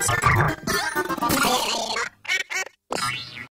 Thank you.